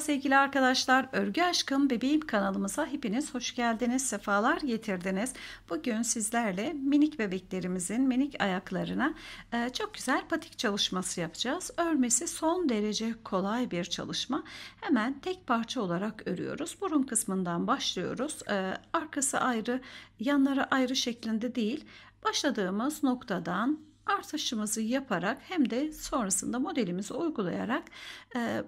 Sevgili arkadaşlar. Örgü Aşkım Bebeğim kanalımıza hepiniz hoş geldiniz, sefalar getirdiniz. Bugün sizlerle minik bebeklerimizin minik ayaklarına e, çok güzel patik çalışması yapacağız. Örmesi son derece kolay bir çalışma. Hemen tek parça olarak örüyoruz. Burun kısmından başlıyoruz. E, arkası ayrı, yanları ayrı şeklinde değil. Başladığımız noktadan artışımızı yaparak hem de sonrasında modelimizi uygulayarak e,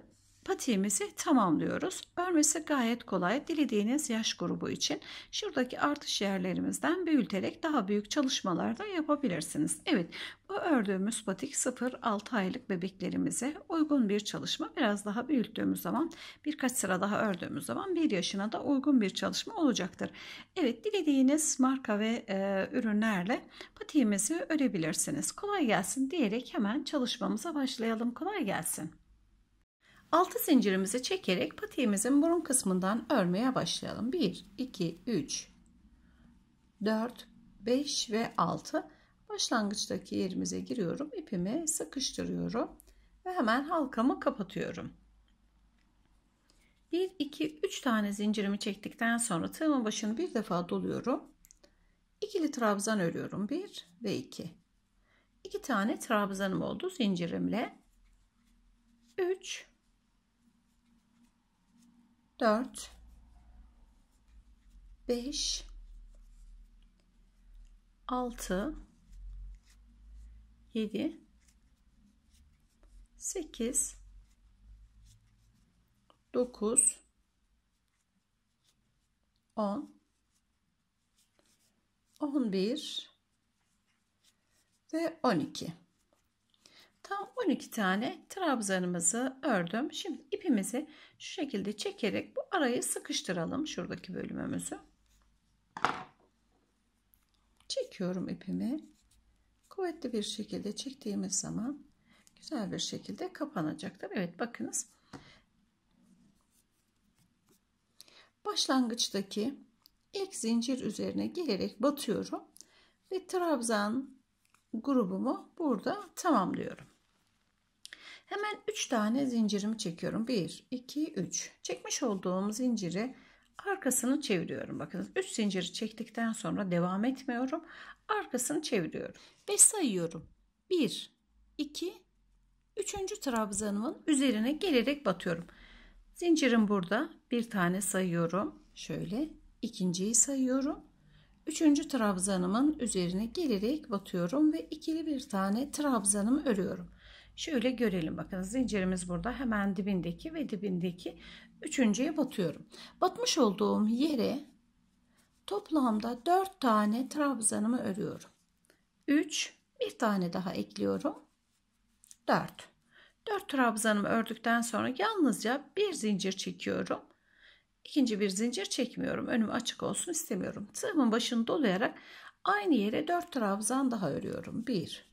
patiğimizi tamamlıyoruz. Örmesi gayet kolay. Dilediğiniz yaş grubu için şuradaki artış yerlerimizden büyüterek daha büyük çalışmalar da yapabilirsiniz. Evet bu ördüğümüz patik 0-6 aylık bebeklerimize uygun bir çalışma. Biraz daha büyüttüğümüz zaman birkaç sıra daha ördüğümüz zaman 1 yaşına da uygun bir çalışma olacaktır. Evet dilediğiniz marka ve e, ürünlerle patiğimizi örebilirsiniz. Kolay gelsin diyerek hemen çalışmamıza başlayalım. Kolay gelsin. 6 zincirimizi çekerek patiğimizin burun kısmından örmeye başlayalım. 1, 2, 3, 4, 5 ve 6. Başlangıçtaki yerimize giriyorum. ipimi sıkıştırıyorum ve hemen halkamı kapatıyorum. 1, 2, 3 tane zincirimi çektikten sonra tığımın başını bir defa doluyorum. İkili trabzan örüyorum. 1 ve 2. 2 tane trabzanım oldu zincirimle. 3 4 5 6 7 8 9 10 11 ve 12 Tam 12 tane trabzanımızı ördüm. Şimdi ipimizi şu şekilde çekerek bu arayı sıkıştıralım. Şuradaki bölümümüzü. Çekiyorum ipimi. Kuvvetli bir şekilde çektiğimiz zaman güzel bir şekilde kapanacaktır. Evet bakınız. Başlangıçtaki ilk zincir üzerine gelerek batıyorum ve trabzan grubumu burada tamamlıyorum. Hemen 3 tane zincirimi çekiyorum. 1, 2, 3. Çekmiş olduğum zinciri arkasını çeviriyorum. Bakın 3 zinciri çektikten sonra devam etmiyorum. Arkasını çeviriyorum. Ve sayıyorum. 1, 2, 3. trabzanımın üzerine gelerek batıyorum. Zincirim burada. Bir tane sayıyorum. Şöyle. ikinciyi sayıyorum. Üçüncü trabzanımın üzerine gelerek batıyorum ve ikili bir tane trabzanımı örüyorum. Şöyle görelim bakın zincirimiz burada hemen dibindeki ve dibindeki üçüncüye batıyorum. Batmış olduğum yere toplamda 4 tane trabzanımı örüyorum. 3 bir tane daha ekliyorum. 4 4 trabzanımı ördükten sonra yalnızca bir zincir çekiyorum. İkinci bir zincir çekmiyorum. Önüm açık olsun istemiyorum. Tığımın başını dolayarak aynı yere 4 trabzan daha örüyorum. 1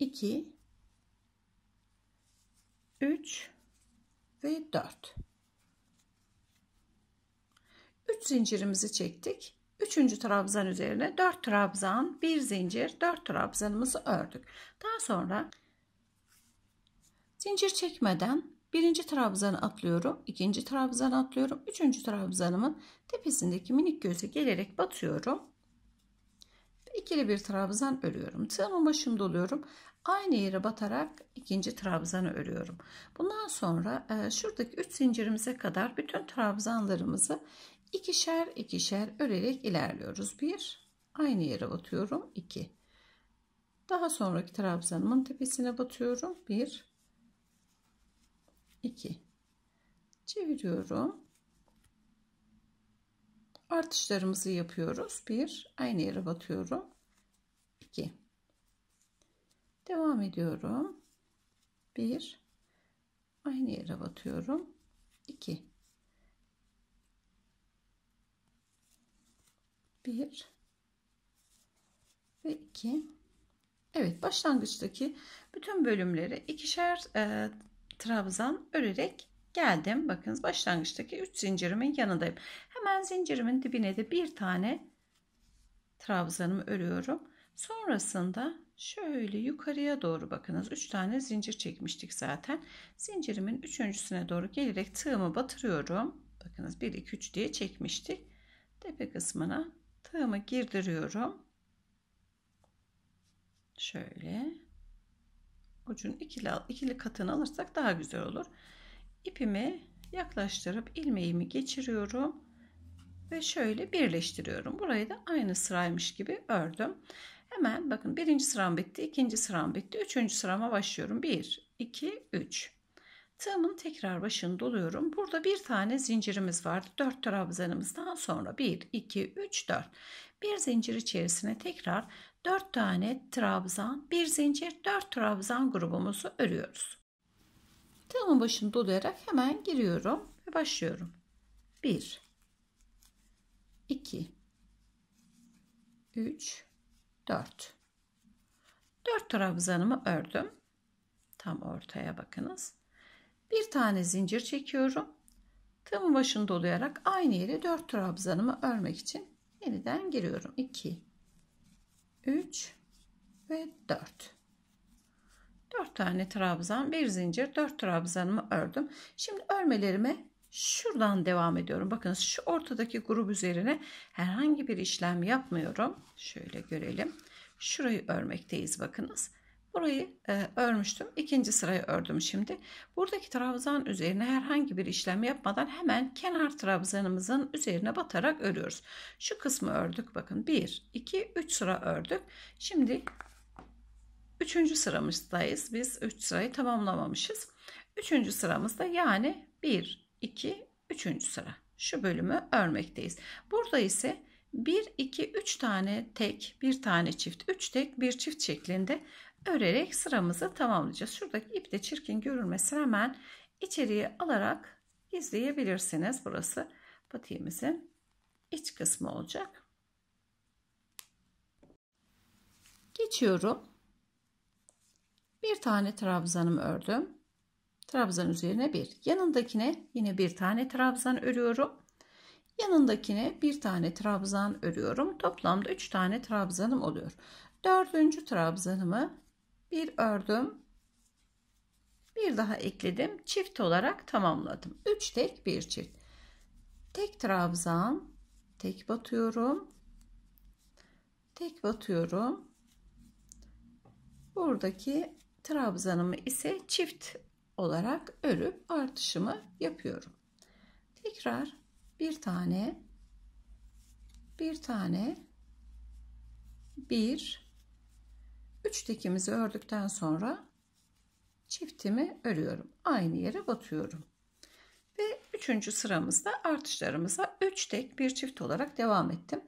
2 3 ve 4 3 zincirimizi çektik. 3. trabzan üzerine 4 trabzan, 1 zincir, 4 trabzanımızı ördük. Daha sonra zincir çekmeden birinci trabzanı atlıyorum, ikinci trabzanı atlıyorum, üçüncü trabzanımın tepesindeki minik göze gelerek batıyorum. İkili bir trabzan örüyorum. Tığımın başını doluyorum. Aynı yere batarak ikinci trabzanı örüyorum. Bundan sonra e, şuradaki 3 zincirimize kadar bütün trabzanlarımızı ikişer ikişer örerek ilerliyoruz. 1 aynı yere batıyorum. 2 daha sonraki trabzanımın tepesine batıyorum. 1 2 çeviriyorum. Artışlarımızı yapıyoruz. 1 aynı yere batıyorum. 2 Devam ediyorum. 1 aynı yere batıyorum. 2 1 ve 2 Evet başlangıçtaki bütün bölümleri ikişer e, trabzan örerek geldim. Bakınız başlangıçtaki 3 zincirimin yanındayım. Hemen zincirimin dibine de bir tane trabzanımı örüyorum Sonrasında şöyle yukarıya doğru bakınız. 3 tane zincir çekmiştik zaten. Zincirimin üçüncüsüne doğru gelerek tığımı batırıyorum. Bakınız 1 2 3 diye çekmiştik. Tepe kısmına tığımı girdiriyorum. Şöyle ucun ikili, ikili katını alırsak daha güzel olur. İpimi yaklaştırıp ilmeğimi geçiriyorum ve şöyle birleştiriyorum. Burayı da aynı sıraymış gibi ördüm. Hemen bakın birinci sıram bitti, ikinci sıram bitti, üçüncü sırama başlıyorum. 1, 2, 3. Tığımın tekrar başını doluyorum. Burada bir tane zincirimiz vardı. 4 trabzanımızdan sonra 1, 2, 3, 4. Bir zincir içerisine tekrar 4 tane trabzan, bir zincir, 4 trabzan grubumuzu örüyoruz. Tığımın başını dolayarak hemen giriyorum ve başlıyorum. 1 2 3 4 4 trabzanımı ördüm. Tam ortaya bakınız. Bir tane zincir çekiyorum. Tığımın başını dolayarak aynı yere 4 trabzanımı örmek için yeniden giriyorum. 2 3 ve 4. 4 tane trabzan, bir zincir, 4 trabzanımı ördüm. Şimdi örmelerime şuradan devam ediyorum. Bakın şu ortadaki grup üzerine herhangi bir işlem yapmıyorum. Şöyle görelim. Şurayı örmekteyiz bakınız. Burayı e, örmüştüm. İkinci sırayı ördüm şimdi. Buradaki trabzan üzerine herhangi bir işlem yapmadan hemen kenar trabzanımızın üzerine batarak örüyoruz. Şu kısmı ördük. Bakın 1, 2, 3 sıra ördük. Şimdi 3. sıramızdayız. Biz 3 sırayı tamamlamamışız. 3. sıramızda yani 1, 2, 3. sıra. Şu bölümü örmekteyiz. Burada ise 1, 2, 3 tane tek, bir tane çift, 3 tek, bir çift şeklinde örerek sıramızı tamamlayacağız. Şuradaki ip de çirkin görülmesin hemen içeriye alarak izleyebilirsiniz. Burası patiğimizin iç kısmı olacak. Geçiyorum. Bir tane trabzanımı ördüm. Trabzan üzerine bir. Yanındakine yine bir tane trabzan örüyorum. Yanındakine bir tane trabzan örüyorum. Toplamda üç tane trabzanım oluyor. Dördüncü trabzanımı bir ördüm. Bir daha ekledim. Çift olarak tamamladım. Üç tek bir çift. Tek trabzan, tek batıyorum. Tek batıyorum. Buradaki trabzanımı ise çift olarak örüp artışımı yapıyorum. Tekrar bir tane bir tane bir üç tekimizi ördükten sonra çiftimi örüyorum. Aynı yere batıyorum. Ve üçüncü sıramızda artışlarımıza 3 tek bir çift olarak devam ettim.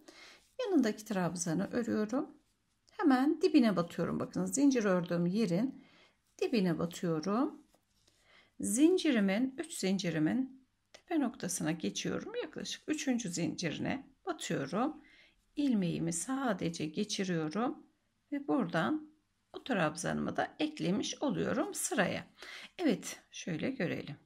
Yanındaki trabzanı örüyorum. Hemen dibine batıyorum. Bakın zincir ördüğüm yerin dibine batıyorum. Zincirimin 3 zincirimin tepe noktasına geçiyorum. Yaklaşık 3. zincirine batıyorum. ilmeğimi sadece geçiriyorum ve buradan o trabzanımı da eklemiş oluyorum sıraya. Evet şöyle görelim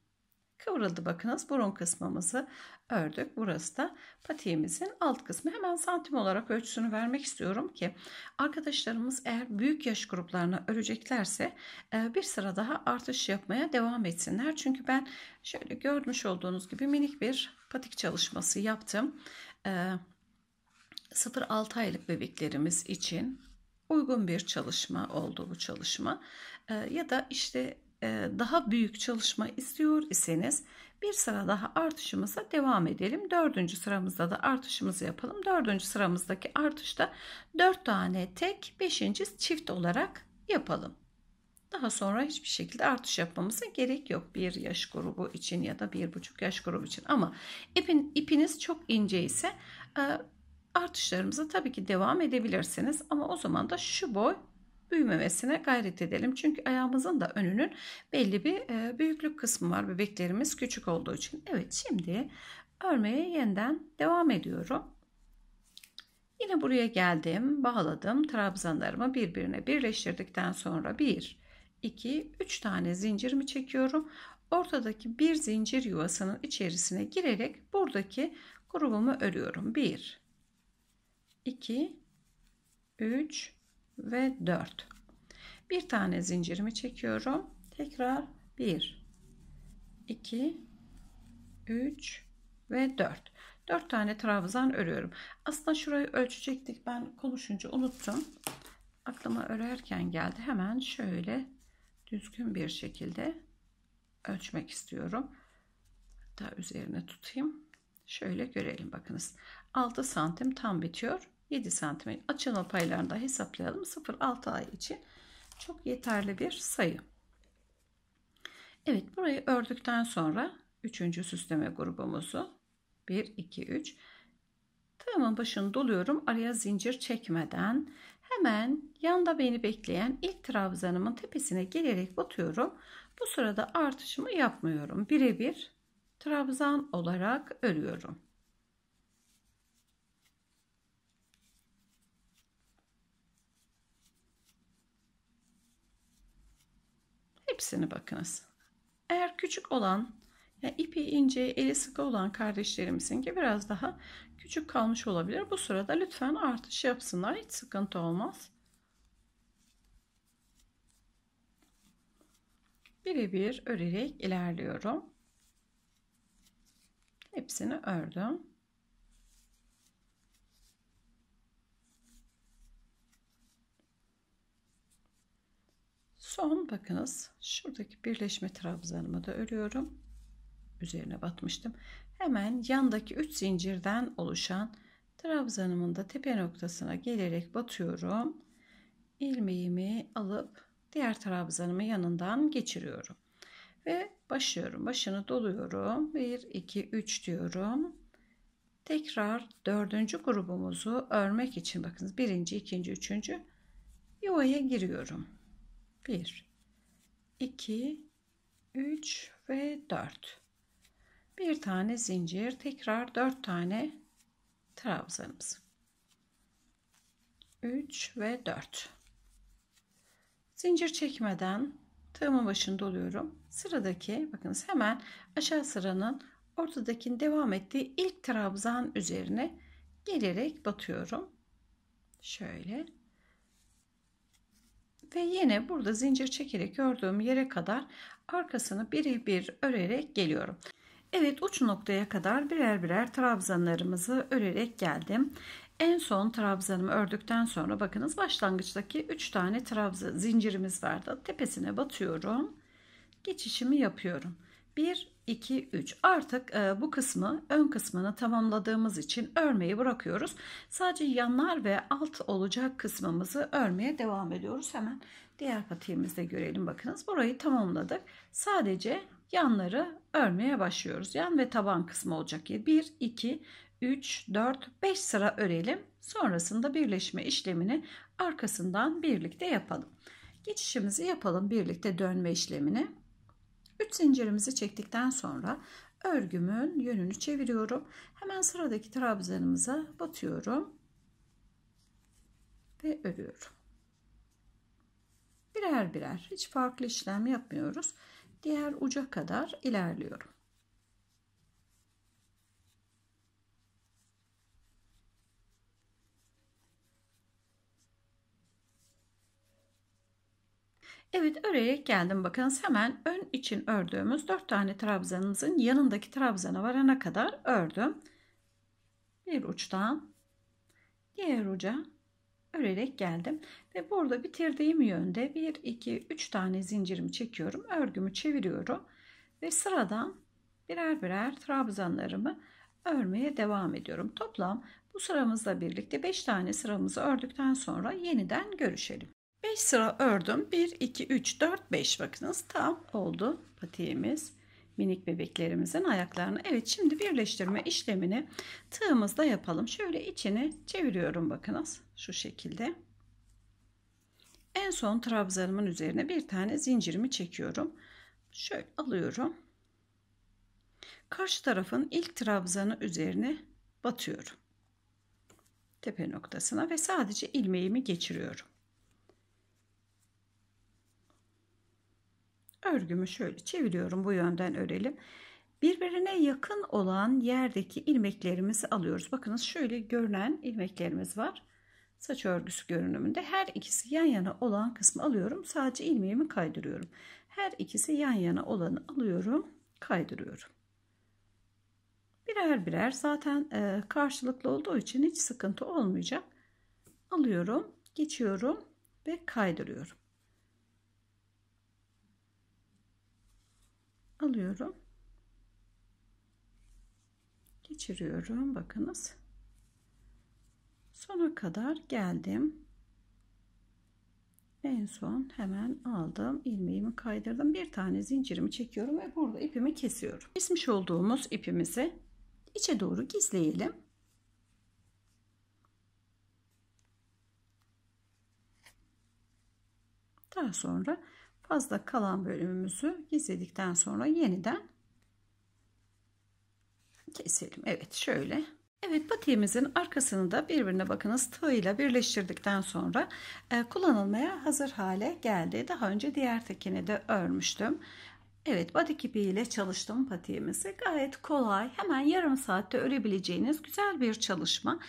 kıvrıldı bakınız burun kısmımızı ördük. Burası da patiğimizin alt kısmı. Hemen santim olarak ölçüsünü vermek istiyorum ki arkadaşlarımız eğer büyük yaş gruplarına öreceklerse e, bir sıra daha artış yapmaya devam etsinler. Çünkü ben şöyle görmüş olduğunuz gibi minik bir patik çalışması yaptım. 0-6 e, aylık bebeklerimiz için uygun bir çalışma oldu bu çalışma. E, ya da işte daha büyük çalışma istiyor iseniz bir sıra daha artışımıza devam edelim. Dördüncü sıramızda da artışımızı yapalım. Dördüncü sıramızdaki artışta dört tane tek, beşinci çift olarak yapalım. Daha sonra hiçbir şekilde artış yapmamıza gerek yok bir yaş grubu için ya da bir buçuk yaş grubu için. Ama ipin ipiniz çok ince ise e, artışlarımıza tabii ki devam edebilirsiniz. Ama o zaman da şu boy büyümemesine gayret edelim. Çünkü ayağımızın da önünün belli bir e, büyüklük kısmı var. Bebeklerimiz küçük olduğu için. Evet şimdi örmeye yeniden devam ediyorum. Yine buraya geldim, bağladım. Trabzanlarımı birbirine birleştirdikten sonra 1, 2, 3 tane zincirimi çekiyorum. Ortadaki bir zincir yuvasının içerisine girerek buradaki grubumu örüyorum. 1, 2, 3, ve 4. Bir tane zincirimi çekiyorum. Tekrar 1 2 3 ve 4. 4 tane trabzan örüyorum. Aslında şurayı ölçecektik. Ben konuşunca unuttum. Aklıma örerken geldi. Hemen şöyle düzgün bir şekilde ölçmek istiyorum. Hatta üzerine tutayım. Şöyle görelim bakınız. 6 santim tam bitiyor. 7 santim açılma paylarını da hesaplayalım. 0-6 ay için çok yeterli bir sayı. Evet burayı ördükten sonra 3. süsleme grubumuzu 1, 2, 3 tığımın başını doluyorum. Araya zincir çekmeden hemen yanda beni bekleyen ilk trabzanımın tepesine gelerek batıyorum. Bu sırada artışımı yapmıyorum. Birebir trabzan olarak örüyorum. Hepsini bakınız. Eğer küçük olan yani ipi ince, eli sıkı olan kardeşlerimizin ki biraz daha küçük kalmış olabilir. Bu sırada lütfen artış yapsınlar. Hiç sıkıntı olmaz. Birebir örerek ilerliyorum. Hepsini ördüm. Son bakınız şuradaki birleşme trabzanımı da örüyorum. Üzerine batmıştım. Hemen yandaki 3 zincirden oluşan trabzanımın da tepe noktasına gelerek batıyorum. İlmeğimi alıp diğer trabzanımı yanından geçiriyorum. Ve başlıyorum. Başını doluyorum. 1, 2, 3 diyorum. Tekrar dördüncü grubumuzu örmek için bakınız birinci, ikinci, üçüncü yuvaya giriyorum. 1 2 3 ve 4 bir tane zincir tekrar 4 tane trabzanımız. 3 ve 4 zincir çekmeden tığımın başını doluyorum sıradaki bakınız hemen aşağı sıranın ortadakinin devam ettiği ilk trabzan üzerine gelerek batıyorum. Şöyle ve yine burada zincir çekerek ördüğüm yere kadar arkasını bir örerek geliyorum. Evet uç noktaya kadar birer birer trabzanlarımızı örerek geldim. En son trabzanımı ördükten sonra bakınız başlangıçtaki 3 tane trabzan zincirimiz vardı. Tepesine batıyorum. Geçişimi yapıyorum. 1 2 3 artık e, bu kısmı ön kısmını tamamladığımız için örmeyi bırakıyoruz. Sadece yanlar ve alt olacak kısmımızı örmeye devam ediyoruz. Hemen diğer patiğimizde görelim bakınız. Burayı tamamladık. Sadece yanları örmeye başlıyoruz. Yan ve taban kısmı olacak. 1 2 3 4 5 sıra örelim. Sonrasında birleşme işlemini arkasından birlikte yapalım. Geçişimizi yapalım. Birlikte dönme işlemini 3 zincirimizi çektikten sonra örgümün yönünü çeviriyorum. Hemen sıradaki trabzanımıza batıyorum ve örüyorum. Birer birer hiç farklı işlem yapmıyoruz. Diğer uca kadar ilerliyorum. Evet örerek geldim bakınız hemen ön için ördüğümüz 4 tane trabzanımızın yanındaki trabzana varana kadar ördüm. Bir uçtan diğer uca örerek geldim ve burada bitirdiğim yönde 1 2 3 tane zincirimi çekiyorum. Örgümü çeviriyorum ve sıradan birer birer trabzanlarımı örmeye devam ediyorum. Toplam bu sıramızla birlikte 5 tane sıramızı ördükten sonra yeniden görüşelim. 5 sıra ördüm. 1, 2, 3, 4, 5 bakınız tam oldu patiğimiz. Minik bebeklerimizin ayaklarını. Evet şimdi birleştirme işlemini tığımızda yapalım. Şöyle içini çeviriyorum bakınız. Şu şekilde. En son trabzanımın üzerine bir tane zincirimi çekiyorum. Şöyle alıyorum. Karşı tarafın ilk trabzanı üzerine batıyorum. Tepe noktasına ve sadece ilmeğimi geçiriyorum. Örgümü şöyle çeviriyorum bu yönden örelim. Birbirine yakın olan yerdeki ilmeklerimizi alıyoruz. Bakınız şöyle görünen ilmeklerimiz var. saç örgüsü görünümünde her ikisi yan yana olan kısmı alıyorum. Sadece ilmeğimi kaydırıyorum. Her ikisi yan yana olanı alıyorum, kaydırıyorum. Birer birer zaten e, karşılıklı olduğu için hiç sıkıntı olmayacak. Alıyorum, geçiyorum ve kaydırıyorum. Alıyorum. Geçiriyorum. Bakınız. Sona kadar geldim. En son hemen aldım. ilmeğimi kaydırdım. Bir tane zincirimi çekiyorum ve burada ipimi kesiyorum. Kesmiş olduğumuz ipimizi içe doğru gizleyelim. Daha sonra fazla kalan bölümümüzü gizledikten sonra yeniden keselim. Evet şöyle. Evet patiğimizin arkasını da birbirine bakınız tığ birleştirdikten sonra e, kullanılmaya hazır hale geldi. Daha önce diğer tekini de örmüştüm. Evet badik ipi ile çalıştım patiğimizi. Gayet kolay hemen yarım saatte örebileceğiniz güzel bir çalışma.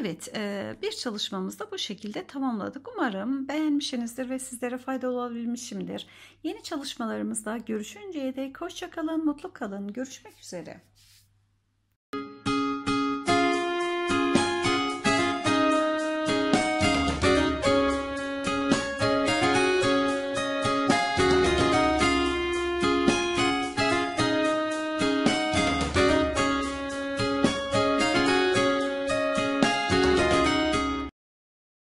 Evet e, bir çalışmamızı da bu şekilde tamamladık. Umarım beğenmişsinizdir ve sizlere faydalı olabilmişimdir. Yeni çalışmalarımızda görüşünceye dek hoşçakalın, mutlu kalın. Görüşmek üzere.